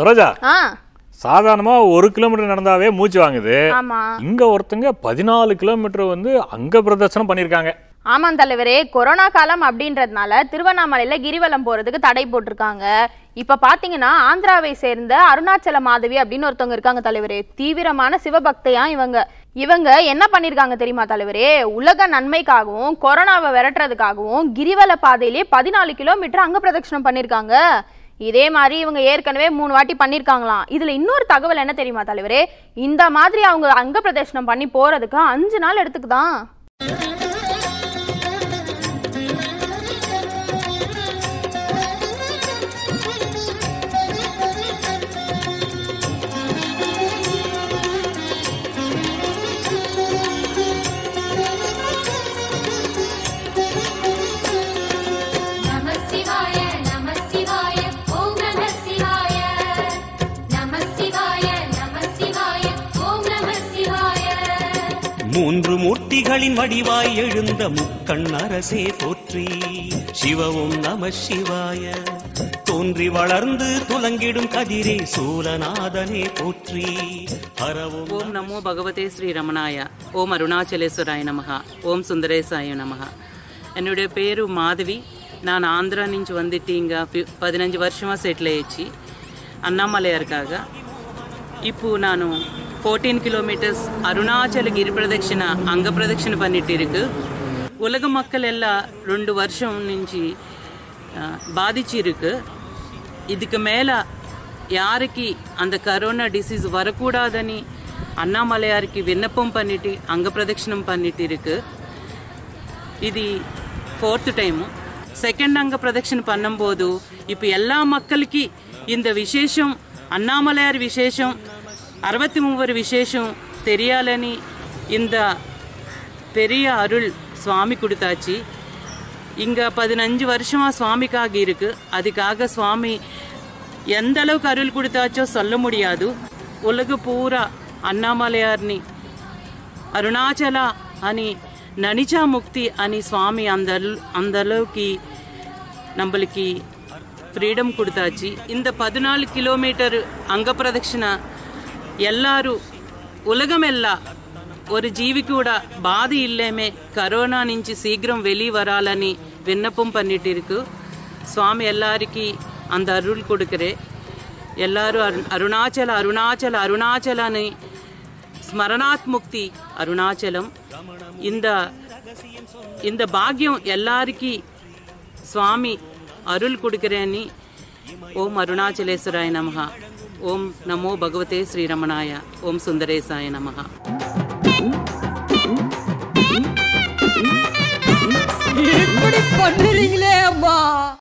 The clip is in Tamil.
சரோஜா சாதாரணமா ஒரு கிலோமீட்டர் நடந்தாவே மூச்சு வாங்குது. இங்க ஒருத்தங்க பதினாலு கிலோமீட்டர் வந்து அங்க பிரதர்சனம் பண்ணிருக்காங்க. ஆமாம் தலைவரே கொரோனா காலம் அப்படின்றதுனால திருவண்ணாமலையில கிரிவலம் போறதுக்கு தடை போட்டிருக்காங்க. இப்ப பாத்தீங்கன்னா ஆந்திராவை சேர்ந்த அருணாச்சல மாதவி அப்படின்னு ஒருத்தவங்க இருக்காங்க தலைவரே. தீவிரமான சிவபக்தையா இவங்க. இவங்க என்ன பண்ணிருக்காங்க தெரியுமா தலைவரே? உலக நன்மைக்காகவும் கொரோனாவை விரட்டுறதுக்காகவும் கிரிவல பாதையிலே பதினாலு கிலோமீட்டர் அங்க பிரதட்சணம் பண்ணிருக்காங்க. இதே மாதிரி இவங்க ஏற்கனவே மூணு வாட்டி பண்ணியிருக்காங்களாம் இதில் இன்னொரு தகவல் என்ன தெரியுமா தலைவரே? இந்த மாதிரி அவங்க அங்க பிரதட்சணம் பண்ணி போகிறதுக்கு அஞ்சு நாள் எடுத்துக்குதான். மூன்று மூர்த்திகளின் வடிவாய் எழுந்த முக்கண் அரசே போற்றி. சிவவும் நம சிவாய. தோன்றி வளர்ந்து துலங்கிடும் கதிரே சூலநாதனே போற்றி. ஹரவும் ஓம் நமோ பகவதே ஸ்ரீ ரமணாய ஓம் அருணாச்சலேஸ்வராய நமகா ஓம் சுந்தரேசாய நமகா என்னுடைய பேரு மாதவி. நான் ஆந்திரா నుంచి வந்துட்டு இங்கே பதினஞ்சு வருஷமாக செட்டில் ஆயிடுச்சு. அண்ணாமலையாருக்காக. இப்போ நான் ஃபோர்டீன் கிலோமீட்டர்ஸ் அருணாச்சல கிரி பிரதட்சிண அங்க பிரதட்சிண பண்ணிட்டு இருக்கு உலக மக்கள் எல்லாம் ரெண்டு வருஷம் நெஞ்சு பாதிச்சு இருக்கு இதுக்கு மேலே யாருக்கு அந்த கரோனா டிசீஸ் வரக்கூடாதுன்னு அண்ணாமலையாருக்கு விண்ணப்பம் பண்ணிட்டு அங்க பிரதட்சிணம் பண்ணிட்டு இருக்கு இது ஃபோர்த்து டைமு செகண்ட் அங்க பிரதட்சிணம் பண்ணும்போது இப்போ எல்லா மக்களுக்கு இந்த விசேஷம் அண்ணாமலையார் விசேஷம் அறுபத்தி மூவர் விசேஷம் தெரியாలని இந்த பெரிய அருள் சுவாமி கொடுத்தாச்சு. இங்கே பதினஞ்சு வருஷமாக சுவாமிக்காக இருக்குது அதுக்காக சுவாமி எந்த அளவுக்கு அருள் கொடுத்தாச்சோ சொல்ல முடியாது. உலக பூரா அண்ணாமலையார்னி அருணாச்சலா అని ననిచా ముక్తి అని స్వామి அந்த அளவுக்கு நம்மளுக்கு ஃப்ரீடம் கொடுத்தாச்சு. இந்த பதினாலு கிலோமீட்டர் அங்க பிரதட்சிணை எல்லாரும் ఉలగమెల్లా ஒரு జీవి కూడా బాధ ఇల్లేమే కరోనా నుంచి శీఘ్రం వెళ్ళి వరాలని విన్నపం பண்ணிட்டு இருக்கு சுவாமி எல்லாருக்கு அந்த அருள் கொடுக்குறே எல்லாரும் அரு- அருணாச்சல அருணாச்சல அருணாச்சலன்னு ஸ்மரணாத் முக்தி அருணாச்சலம் இந்த இந்த பாக்கியம் எல்லாருக்கு சுவாமி அருள் கொடுக்கிறேன்னு ஓம் அருணாச்சலேஸ்வராய நமஹ ஓம் நமோ பகவதே ஸ்ரீரமணாய ஓம் சுந்தரேசாய நமகா பண்ணுறீங்களே?